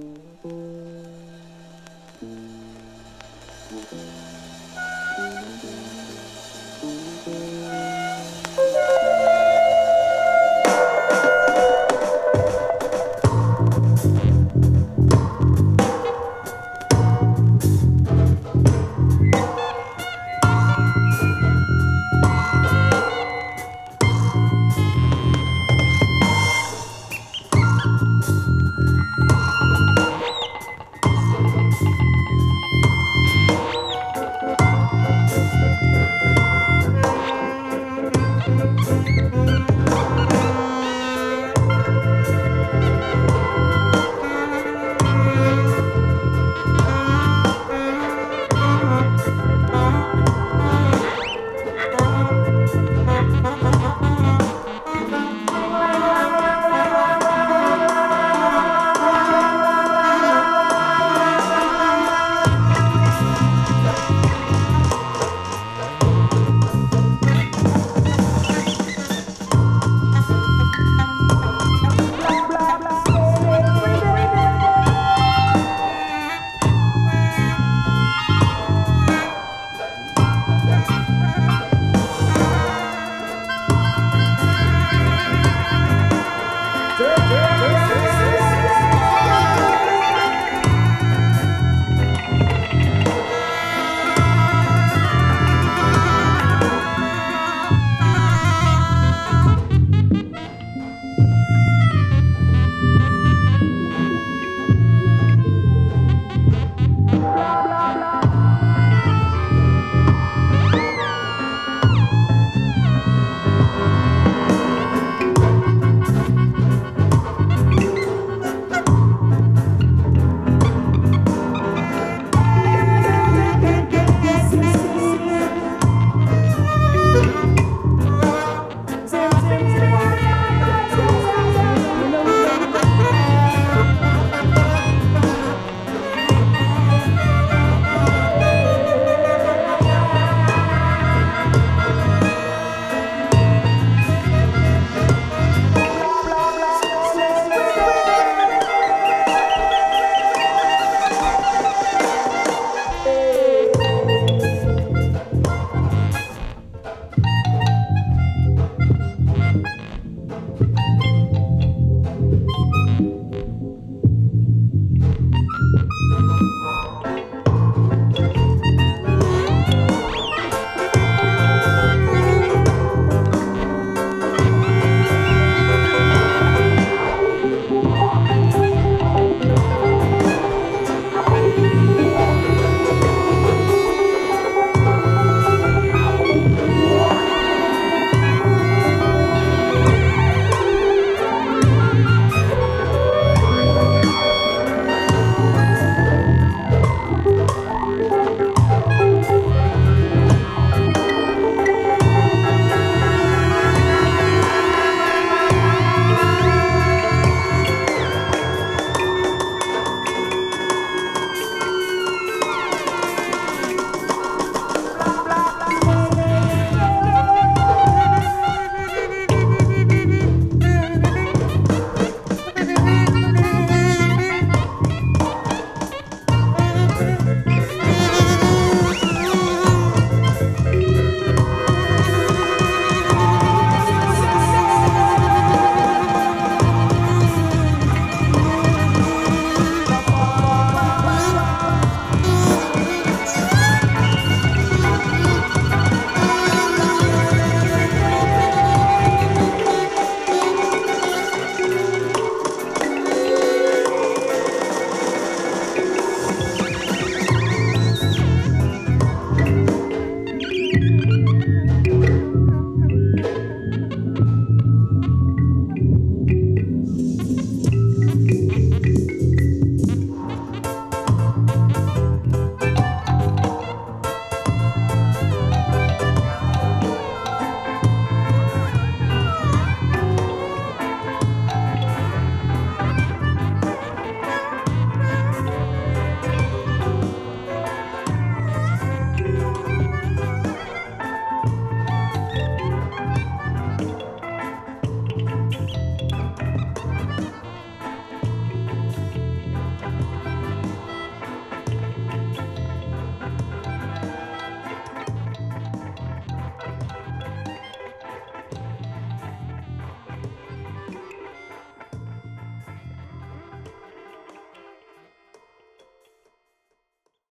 Ooh.